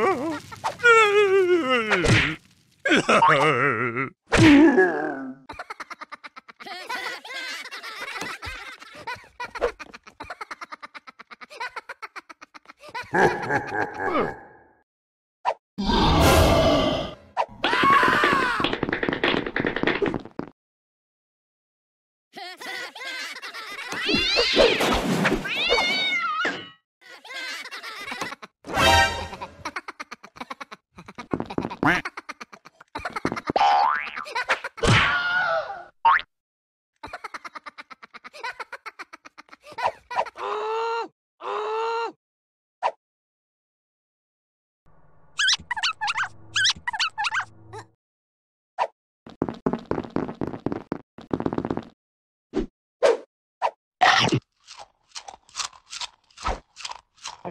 Oh. Ha ha ha ha! 哦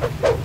Thank you.